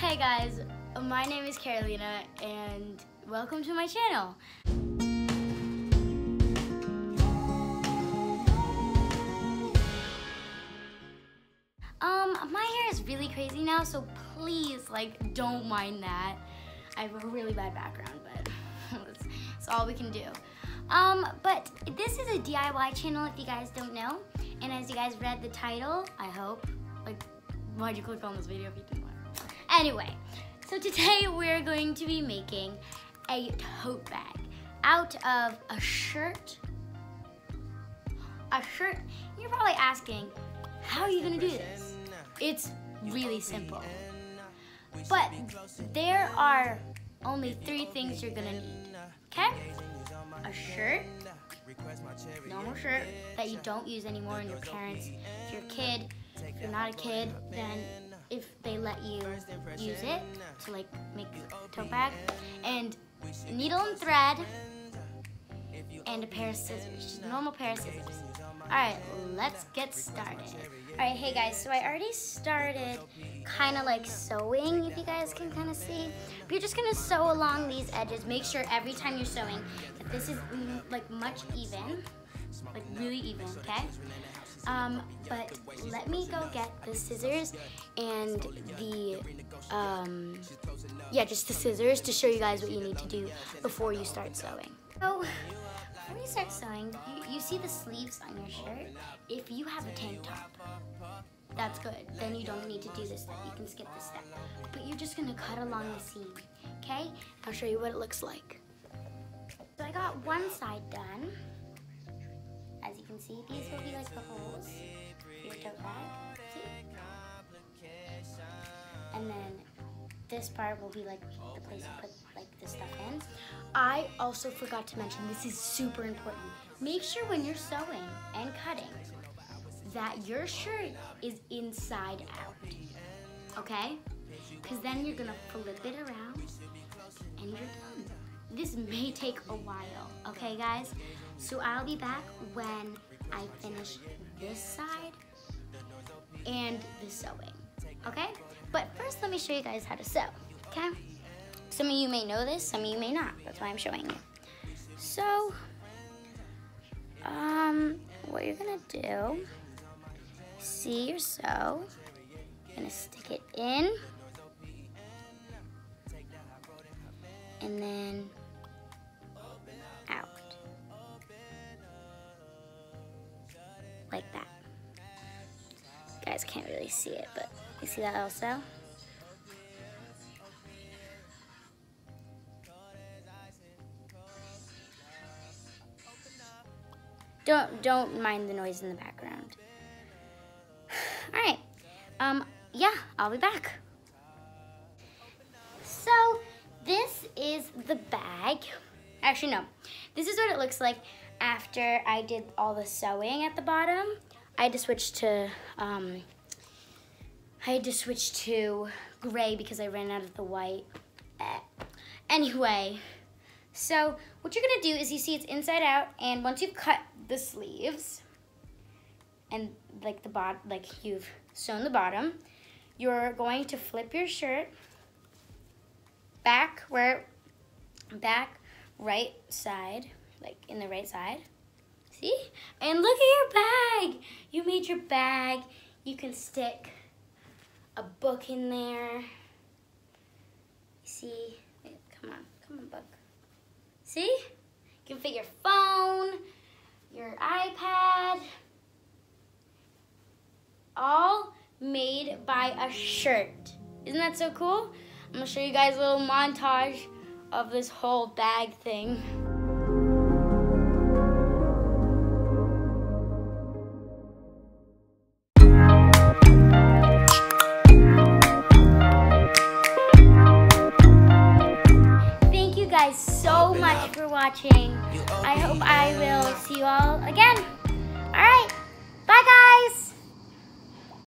Hey guys, my name is Carolina and welcome to my channel. Um, my hair is really crazy now, so please, like, don't mind that. I have a really bad background, but that's, all we can do. Um, but this is a DIY channel if you guys don't know. And as you guys read the title, I hope, like, why'd you click on this video if you didn't Anyway, so today we're going to be making a tote bag out of a shirt. A shirt, you're probably asking, how are you gonna do this? It's really simple. But there are only three things you're gonna need, okay? A shirt, normal shirt that you don't use anymore in your parents. If you're a kid, if you're not a kid, then if they let you use it to like make a tote bag, and needle and thread, and a pair of scissors, just a normal pair of scissors. All right, let's get started. All right, hey guys, so I already started kind of like sewing, if you guys can kind of see. But you're just gonna sew along these edges. Make sure every time you're sewing that this is mm, like much even, like really even, okay? Um, but let me go get the scissors and the, um, yeah, just the scissors to show you guys what you need to do before you start sewing. So, before you start sewing, you, you see the sleeves on your shirt. If you have a tank top, that's good. Then you don't need to do this step. You can skip this step. But you're just gonna cut along the seam, okay? I'll show you what it looks like. So I got one side done. Can see, these will be like the holes your tote bag. See? And then this part will be like the place you put like the stuff in. I also forgot to mention, this is super important. Make sure when you're sewing and cutting that your shirt is inside out, okay? Because then you're gonna flip it around and you're done. This may take a while, okay guys? So I'll be back when I finish this side and the sewing, okay? But first let me show you guys how to sew, okay? Some of you may know this, some of you may not. That's why I'm showing you. So, um, what you're gonna do, see your sew, you're gonna stick it in, and then guys can't really see it, but you see that also? Don't don't mind the noise in the background. All right. Um yeah, I'll be back. So, this is the bag. Actually no. This is what it looks like after I did all the sewing at the bottom. I had to switch to um I had to switch to gray because I ran out of the white. Eh. Anyway, so what you're gonna do is you see it's inside out and once you've cut the sleeves and like the bot like you've sewn the bottom, you're going to flip your shirt back where back right side, like in the right side. See? And look at your bag. You made your bag. You can stick a book in there. See? Come on. Come on, book. See? You can fit your phone, your iPad. All made by a shirt. Isn't that so cool? I'm gonna show you guys a little montage of this whole bag thing. So much for watching. I hope I will see you all again. All right.